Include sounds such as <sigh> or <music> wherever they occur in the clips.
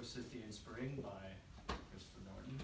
is, Forsythian Spring by Christopher Norton.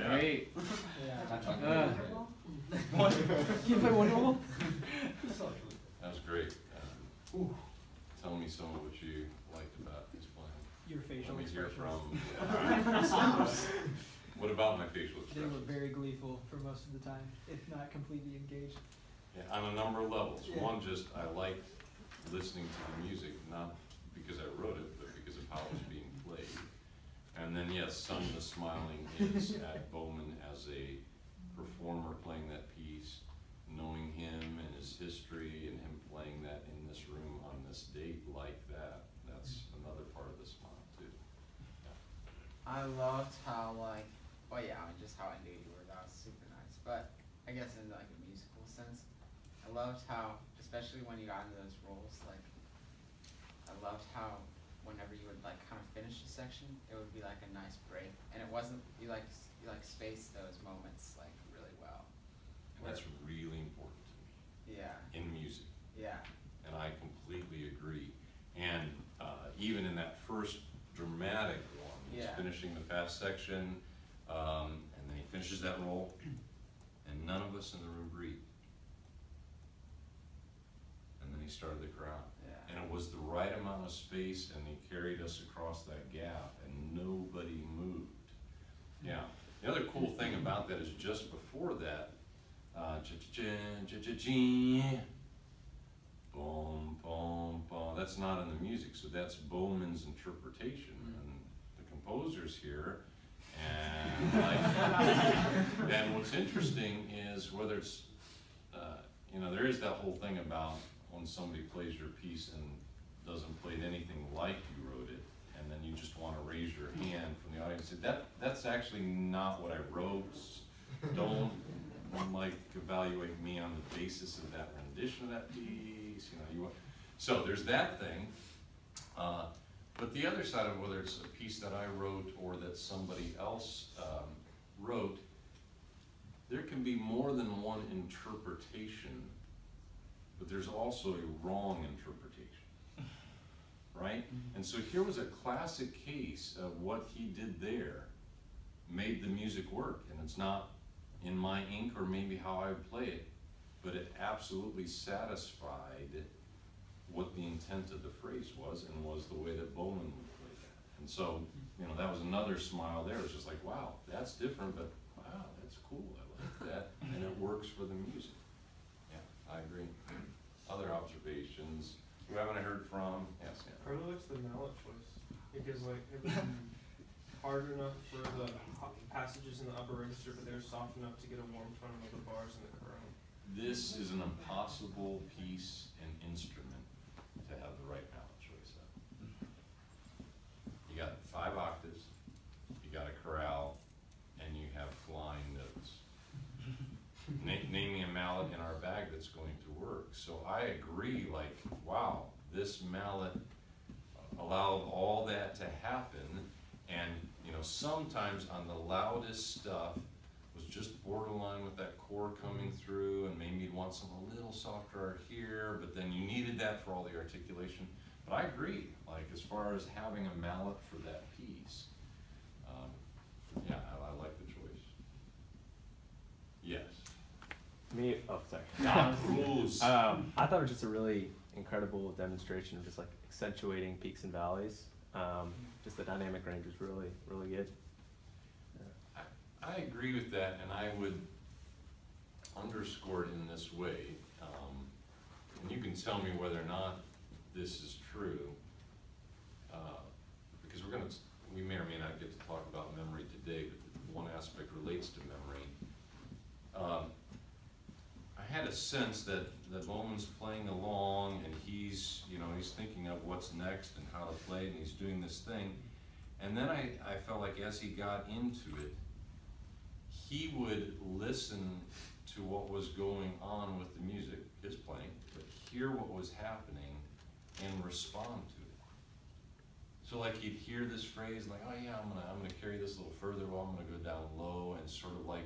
Times. Great. Yeah. Uh, Can you play one? That was great. Uh, Tell me some of what you liked about his plan. Your facial Let me hear expressions. from. <laughs> What about my facial expressions? They were very gleeful for most of the time, if not completely engaged. Yeah, on a number of levels. Yeah. One, just I liked listening to the music, not because I wrote it, but because of how it was being played. And then, yes, of the smiling is at Bowman as a performer playing that piece, knowing him and his history and him playing that in this room on this date like that. That's another part of the smile too. I loved how like, well yeah, just how I knew you were. That was super nice. But I guess in like a musical sense, I loved how, especially when you got into those rolls, like, I loved how whenever you would like kind of finish a section, it would be like a nice break, and it wasn't you like s- you like spaced those moments like really well. And that's really important to me Yeah, in music. yeah, And I completely agree. And uh, even in that first dramatic one, he's Yeah. finishing the fast section, um, and then he finishes that roll, and none of us in the room breathed. And then he started the crowd. And it was the right amount of space, and he carried us across that gap, and nobody moved. Yeah. The other cool thing about that is just before that, uh, boom, boom, boom. That's not in the music, so that's Bowman's interpretation, and the composer's here. And like, and what's interesting is whether it's, uh, you know, there is that whole thing about when somebody plays your piece and doesn't play it anything like you wrote it, and then you just wanna raise your hand from the audience, and say, that, that's actually not what I wrote. Don't, like, evaluate me on the basis of that rendition of that piece, you know, you want, so there's that thing. Uh, but the other side of whether it's a piece that I wrote or that somebody else, um, wrote, there can be more than one interpretation, but there's also a wrong interpretation. Right? Mm-hmm. And so here was a classic case of what he did there made the music work, and it's not in my ink or maybe how I would play it, but it absolutely satisfied what the intent of the phrase was and was the way that Bowman would play that. And so, you know, that was another smile there. It was just like, wow, that's different, but wow, that's cool. I like that. And it works for the music. Yeah, I agree. Other observations? Who haven't I heard from? Yes, I yeah. really liked the mallet choice because like it was hard enough for the ho- passages in the upper register, but they were soft enough to get a warm tone of the bars in the chorale. This is an impossible piece and instrument to have the right mallet choice of. You got five octaves, you got a chorale, and you have flying notes. <laughs> Na- name me a mallet in our bag that's going to work. So I agree, like, wow, this mallet allowed all that to happen. And, you know, sometimes on the loudest stuff was just borderline with that core coming through, and maybe you'd want something a little softer here, but then you needed that for all the articulation. But I agree, like, as far as having a mallet for that piece, um, yeah, I, I like the choice. Yes. Me, oh, sorry. <laughs> No. Rules. Um, I thought it was just a really incredible demonstration of just like accentuating peaks and valleys. Um, just the dynamic range was really, really good. I agree with that, and I would underscore it in this way. Um, and you can tell me whether or not this is true. Uh, because we're gonna, we may or may not get to talk about memory today, but one aspect relates to memory. Um, I had a sense that, that Bowman's playing along and he's, you know, he's thinking of what's next and how to play and he's doing this thing. And then I, I felt like as he got into it, he would listen to what was going on with the music, his playing, but hear what was happening and respond to it. So like he'd hear this phrase like, oh yeah, I'm gonna I'm gonna carry this a little further, well I'm gonna go down low and sort of like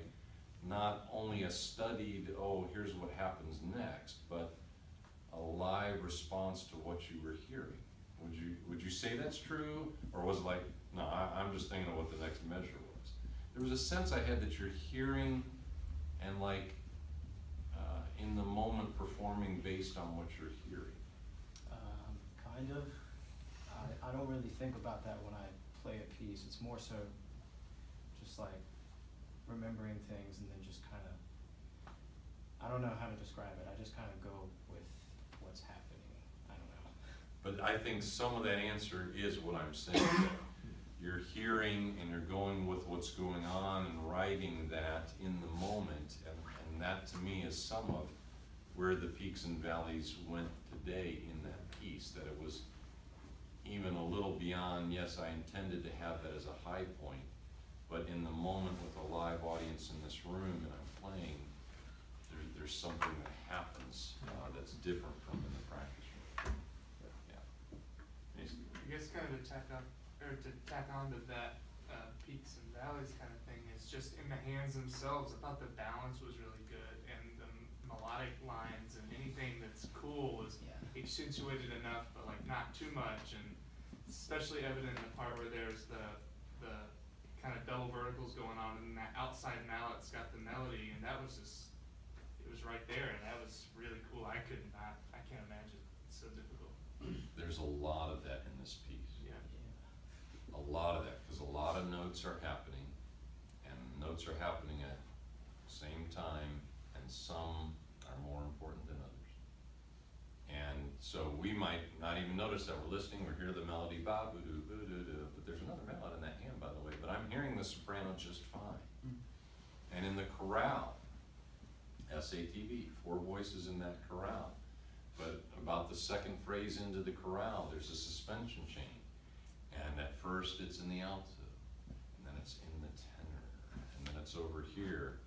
not only a studied, oh, here's what happens next, but a live response to what you were hearing. Would you, would you say that's true, or was it like, no, I, I'm just thinking of what the next measure was? There was a sense I had that you're hearing and like, uh, in the moment performing based on what you're hearing. Um, kind of. I, I don't really think about that when I play a piece. It's more so just like remembering things and then just kind of. I don't know how to describe it. I just kind of go with what's happening. I don't know. But I think some of that answer is what I'm saying. that <coughs> You're hearing and you're going with what's going on and writing that in the moment. And, and that to me is some of where the peaks and valleys went today in that piece. That it was even a little beyond, yes, I intended to have that as a high point. But in the moment with a live audience in this room and I'm playing, there, there's something that happens uh, that's different from in the practice room. Yeah. Yes. I guess kind of to tack on, or to tack on to that, uh, peaks and valleys kind of thing, is just in the hands themselves, I thought the balance was really good, and the m- melodic lines and anything that's cool was Yeah. accentuated enough, but like not too much, and especially evident in the part where there's the, the kind of double verticals going on, and that outside mallet's got the melody, and that was just, it was right there, and that was really cool, I could not, I can't imagine, it's so difficult. There's a lot of that in this piece. Yeah. A lot of that, because a lot of notes are happening, and notes are happening at the same time, and some are more important than others. And so we might not even notice that we're listening, we hear the melody ba boo doo boo doo doo, but there's another melody in that hand, by the way, but I'm hearing the soprano just fine. Mm. And in the chorale, SATB, four voices in that chorale. But about the second phrase into the chorale, there's a suspension chain. And at first it's in the alto, and then it's in the tenor, and then it's over here.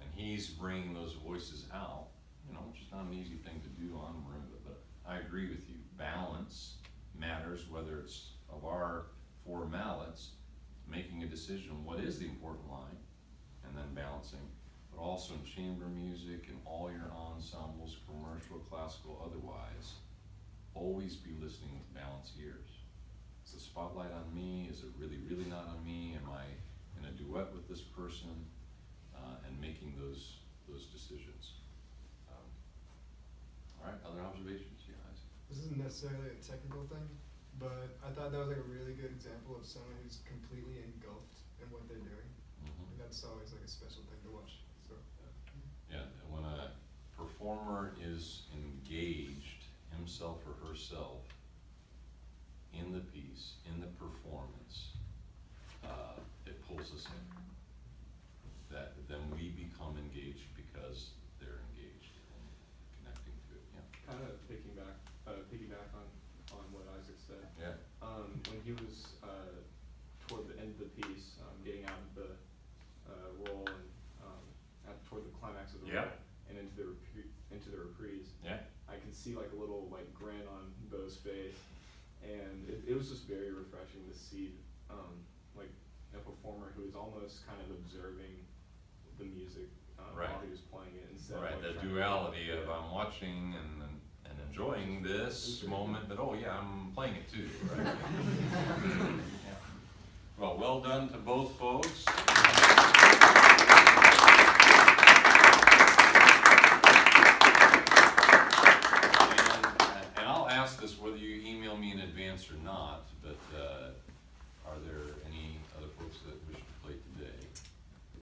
And he's bringing those voices out, you know, which is not an easy thing to do on marimba, but I agree with you. Balance matters, whether it's of our four mallets, making a decision, what is the important line? And then balancing but also in chamber music and all your ensembles, commercial, classical, otherwise, always be listening with balanced ears. Is the spotlight on me? Is it really, really not on me? Am I in a duet with this person? Uh, and making those, those decisions. Um, All right, other observations? This isn't necessarily a technical thing, but I thought that was like a really good example of someone who's completely engulfed in what they're doing. Mhm. And that's always like a special thing to watch. So Yeah, and when a performer is engaged, himself or herself, in the piece, in the performance, uh, it pulls us in. That, then we become engaged because they're engaged and connecting to it, yeah. Kind of piggyback, uh, piggyback on, on what Isaac said. Yeah, Um, when he was, uh, toward the end of the piece, um, getting out of the, uh, roll and, um, at, toward the climax of the Yeah. roll and into the repri- into the reprise, yeah, I could see like a little like grin on Bo's face, and it, it was just very refreshing to see, um, like a performer who is almost kind of observing the music uh, Right. while he was playing it instead right, of the like trying to- duality of Yeah. I'm watching and enjoying this moment, but oh yeah, I'm playing it too, right? <laughs> Well, well done to both folks. And, and I'll ask this whether you email me in advance or not, but uh, are there any other folks that wish to play